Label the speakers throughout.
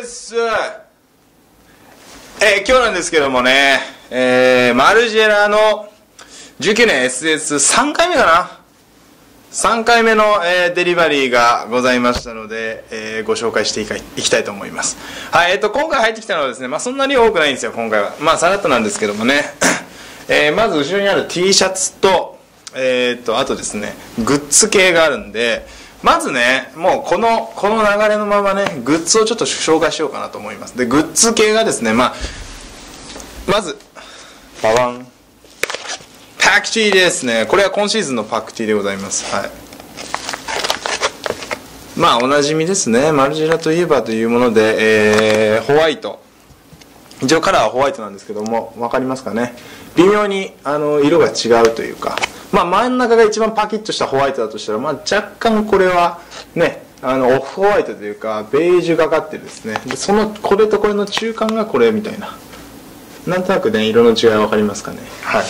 Speaker 1: です。えー、今日なんですけどもね、えー、マルジェラの19年 SS3 回目かな？3回目の、えー、デリバリーがございましたので、えー、ご紹介していきたいと思います。はいえっ、ー、と今回入ってきたのはですねまあそんなに多くないんですよ今回は。まあさらっとなんですけどもね、えー、まず後ろにある T シャツとえっ、ー、とあとですねグッズ系があるんでまずねもうこのこの流れのままねグッズをちょっと紹介しようかなと思います。でグッズ系がですねまあまずババン。パクチーですね。これは今シーズンのパクチーでございます。はい。まあおなじみですね。マルジェラといえばというもので、えー、ホワイト。一応カラーはホワイトなんですけども分かりますかね。微妙にあの色が違うというか。まあ、真ん中が一番パキッとしたホワイトだとしたら、まあ、若干これはねあのオフホワイトというかベージュがかってですね。でそのこれとこれの中間がこれみたいな。なんとなくね色の違い分かりますかね。はい。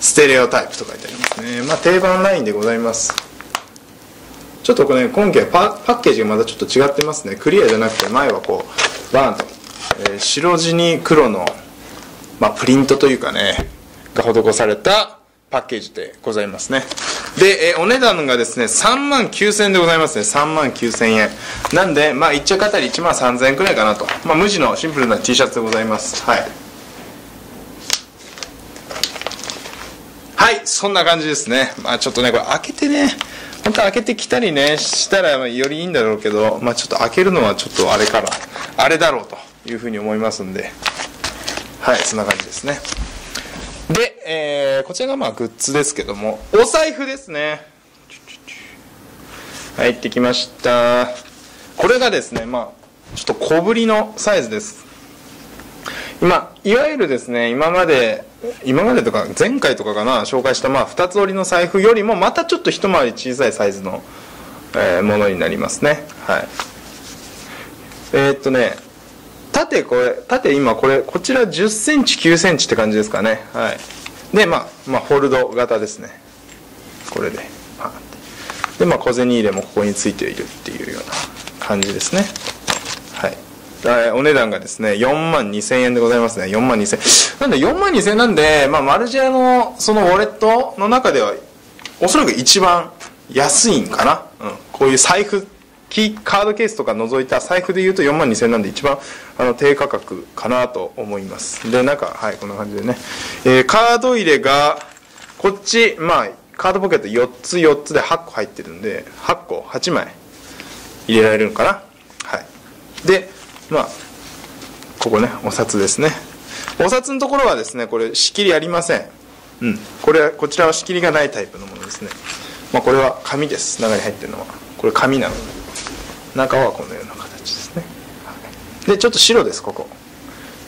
Speaker 1: ステレオタイプと書いてありますね。まあ定番ラインでございます。ちょっとこれ、ね、今季はパパッケージがまたちょっと違ってますね。クリアじゃなくて前はこうバーンと、えー、白地に黒の、まあ、プリントというかねが施されたパッケージでございますね。で、えお値段がですね3万9000円でございますね。3万9000円なんでまあ1着あたり1万3000円くらいかなと、まあ、無地のシンプルな T シャツでございます。はい。はいそんな感じですね。まあちょっとねこれ開けてね。本当開けてきたりねしたらよりいいんだろうけどまあちょっと開けるのはちょっとあれからあれだろうというふうに思いますんで。はいそんな感じですね。で、えー、こちらがまあグッズですけどもお財布ですね。入ってきました。これがですねまあちょっと小ぶりのサイズです。今いわゆるですね今まで今までとか前回とかかな紹介したまあ2つ折りの財布よりもまたちょっと一回り小さいサイズの、えー、ものになりますね。はい。えー、っとね縦これ縦今これこちら1 0センチ9センチって感じですかね。はい。でまあまあホールド型ですね。これででまあ小銭入れもここについているっていうような感じですね。はい。お値段がですね4万2000円でございますね。4万2000円なんで4万2000円なんで、まあ、マルジェラのそのウォレットの中ではおそらく一番安いんかな、うん、こういう財布キーカードケースとか除いた財布でいうと4万2000円なんで一番あの低価格かなと思います。で中はいこんな感じでね、えー、カード入れがこっちまあカードポケット4つ4つで8個入ってるんで8個8枚入れられるのかな。はい。でまあここねお札ですね。お札のところはですねこれ仕切りありません。うん。これこちらは仕切りがないタイプのものですね。まあこれは紙です。中に入ってるのは。これ紙なので。中はこのような形ですね。でちょっと白ですここ。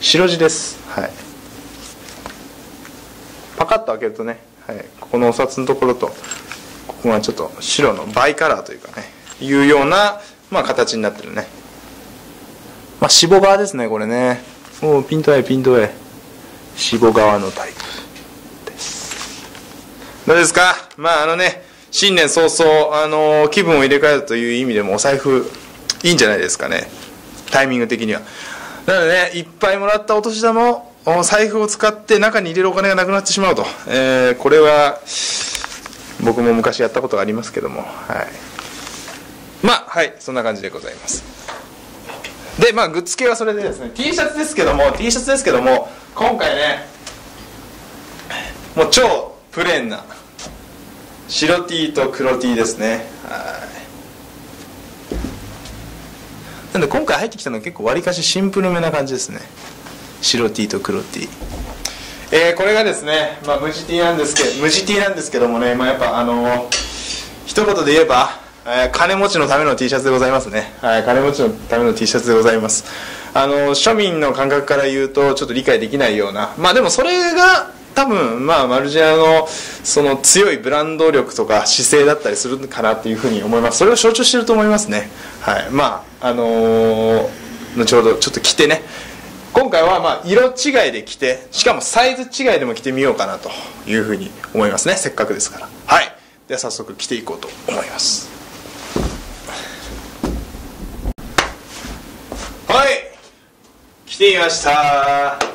Speaker 1: 白地です。はい。パカッと開けるとね、はい、ここのお札のところとここがちょっと白のバイカラーというかねいうような、まあ、形になってるね。まあ志望側ですねこれね。もうピントへピントへ志望側のタイプです。どうですか？まああのね新年早々、あの気分を入れ替えるという意味でもお財布いいんじゃないですかね。タイミング的には。なのでねいっぱいもらったお年玉を財布を使って中に入れるお金がなくなってしまうと、えー、これは僕も昔やったことがありますけども。はい。まあはいそんな感じでございます。でまあグッズ系はそれでですね T シャツですけども T シャツですけども今回ねもう超プレーンな白 T と黒 T ですね。はい。なんで今回入ってきたのは結構わりかしシンプルめな感じですね。白 T と黒 T えー、これがですね、まあ、無地 T なんですけど無地 T なんですけどもね、まあ、やっぱあのー、一言で言えば、えー、金持ちのための T シャツでございますね、はい、金持ちのための T シャツでございます。あのー、庶民の感覚から言うとちょっと理解できないような。まあでもそれが多分まあマルジェラのその強いブランド力とか姿勢だったりするかなっていうふうに思います。それを象徴してると思いますね。はい。まああのー、後ほどちょっと着てね。今回はまあ色違いで着てしかもサイズ違いでも着てみようかなというふうに思いますね。せっかくですから。はい。では早速着ていこうと思います。はい。着てみました。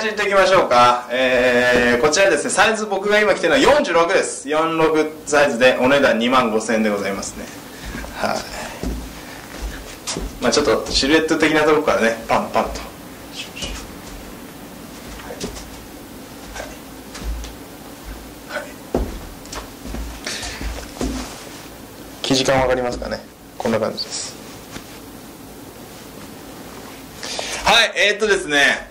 Speaker 1: えー、最初に言ってきましょうか、えー、こちらですね。サイズ僕が今着てるのは46です。46サイズでお値段2万5000円でございますね。はい。まあちょっとシルエット的なところからねパンパンと。生地感わかりますかねこんな感じですはい。えー、っとですね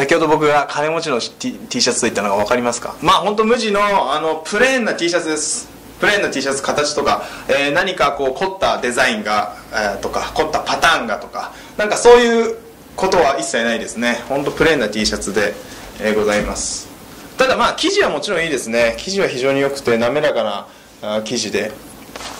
Speaker 1: 先ほど僕が金持ちの T, T シャツと言ったのが分かりますか？まあ本当無地のあのプレーンな T シャツです。プレーンな T シャツ形とか、えー、何かこう凝ったデザインが、えー、とか凝ったパターンがとかなんかそういうことは一切ないですね。本当プレーンな T シャツで、えー、ございます。ただまあ生地はもちろんいいですね。生地は非常に良くて滑らかな生地で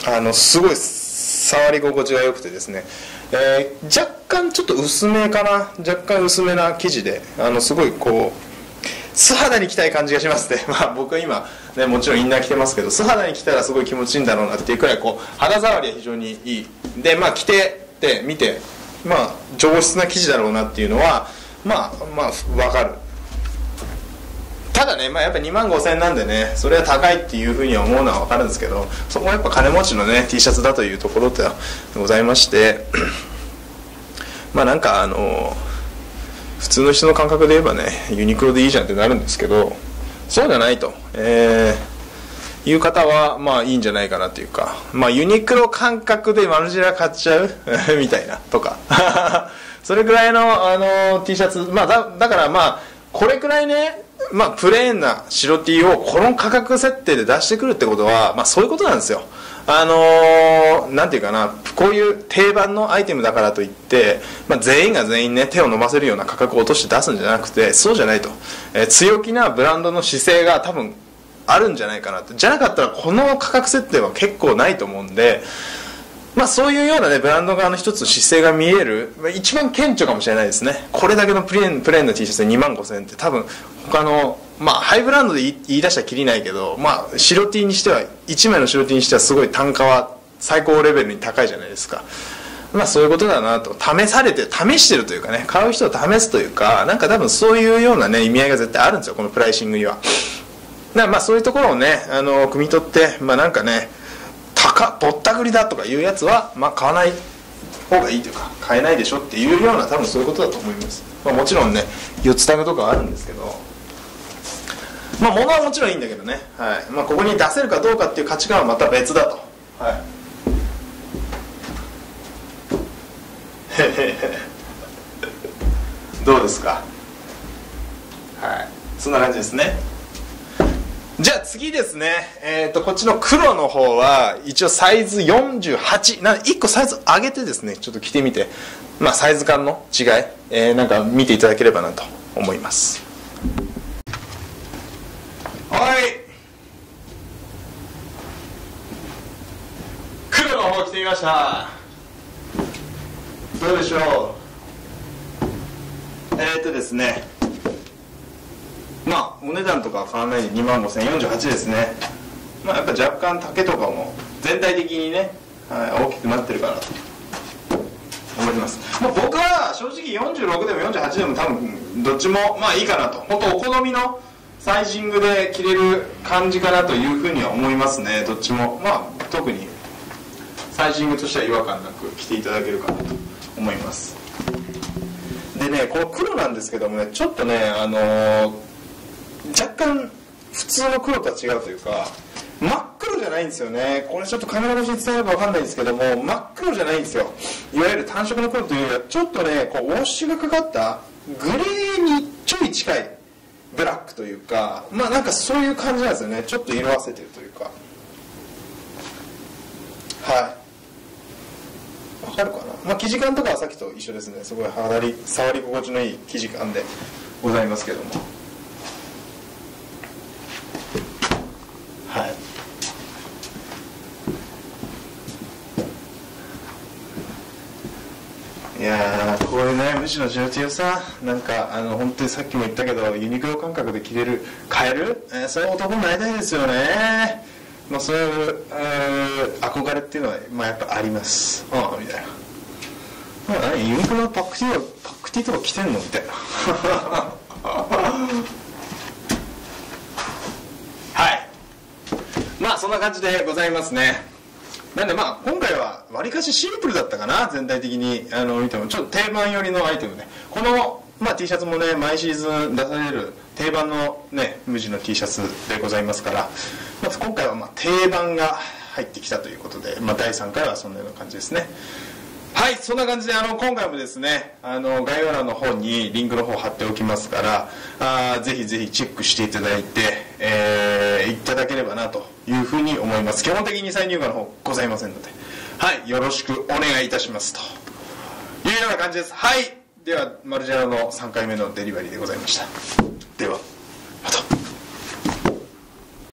Speaker 1: あのすごい触り心地が良くてですね。えー、若干ちょっと薄めかな。若干薄めな生地であのすごいこう素肌に着たい感じがしますね、まあ、僕は今、ね、もちろんインナー着てますけど素肌に着たらすごい気持ちいいんだろうなっていうくらいこう肌触りは非常にいい。でまあ着てって見てまあ上質な生地だろうなっていうのはまあまあ分かる。ただね、まあ、やっぱ2万5000円なんでねそれは高いっていうふうに思うのは分かるんですけどそこはやっぱ金持ちのね T シャツだというところでございまして まあなんかあの普通の人の感覚で言えばねユニクロでいいじゃんってなるんですけどそうじゃないと、えー、いう方はまあいいんじゃないかなというかまあユニクロ感覚でマルジェラ買っちゃう？みたいなとか。それぐらいのあの T シャツ。まあだだからまあこれくらいねまあ、プレーンな白 T をこの価格設定で出してくるってことは、まあ、そういうことなんですよ。あのー、なんていうかな、こういう定番のアイテムだからといって、まあ、全員が全員ね、手を伸ばせるような価格を落として出すんじゃなくて、そうじゃないと。えー、強気なブランドの姿勢が多分あるんじゃないかなと。じゃなかったらこの価格設定は結構ないと思うんで、まあそういうようなね、ブランド側の一つ姿勢が見える、まあ一番顕著かもしれないですね。これだけのプレーン、プレーンの T シャツで2万5千円って多分、他の、まあハイブランドで言い出したらきりないけど、まあ白 T にしては、1枚の白 T にしてはすごい単価は最高レベルに高いじゃないですか。まあそういうことだなと。試されて、試してるというかね、買う人を試すというか、なんか多分そういうようなね、意味合いが絶対あるんですよ、このプライシングには。だからまあそういうところをね、あの、汲み取って、まあなんかね、高ぼったくりだとかいうやつは、まあ、買わない方がいいというか買えないでしょっていうような多分そういうことだと思います、まあ、もちろんね四つタグとかあるんですけど。まあ物はもちろんいいんだけどね、はい。まあ、ここに出せるかどうかっていう価値観はまた別だと。はい。どうですか？はい。そんな感じですね。じゃあ次ですね、えーと、こっちの黒の方は一応サイズ48な1個サイズ上げてですねちょっと着てみて、まあ、サイズ感の違い、えー、なんか見ていただければなと思います。はい。黒の方着てみました。どうでしょう？えっ、ー、とですね。お値段とかは変わらないで2万5048ですね。まあやっぱ若干丈とかも全体的にね、はい、大きくなってるかなと。思ってます、まあ、僕は正直46でも48でも多分どっちもまあいいかなと。本当お好みのサイジングで着れる感じかなというふうには思いますね。どっちも。まあ特にサイジングとしては違和感なく着ていただけるかなと思います。でねこの黒なんですけどもねちょっとねあのー若干普通の黒とは違うというか真っ黒じゃないんですよね。これちょっとカメラ越しに伝えれば分かんないんですけども真っ黒じゃないんですよ。いわゆる単色の黒というよりはちょっとねこうウォッシュがかかったグレーにちょい近いブラックというかまあなんかそういう感じなんですよね。ちょっと色あせてるというか。はい。わかるかな？まあ生地感とかはさっきと一緒ですね。すごい肌り触り心地のいい生地感でございますけどもいやこういうね無地のジュをさなんかあの本当にさっきも言ったけどユニクロ感覚で着れる買える、えー、そういう男になりたいですよね。まあ、そういう、えー憧れっていうのは、まあ、やっぱあります。ああみたいな。まあユニクロのパック Tパック T とか着てんの？みたいな。はい。まあそんな感じでございますね。なんでまあ今回はわりかしシンプルだったかな全体的に。あの見ても。ちょっと定番寄りのアイテムね。この、まあ、T シャツもね毎シーズン出される定番のね無地の T シャツでございますから。まず今回はまあ定番が入ってきたということで、まあ、第3回はそんなような感じですね。はいそんな感じであの今回もですねあの概要欄の方にリンクの方貼っておきますからあぜひぜひチェックしていただいて、えーいただければなというふうに思います。基本的に再入荷の方ございませんので。はいよろしくお願いいたしますと。いうような感じです。はい。ではマルジェラの3回目のデリバリーでございました。ではまた。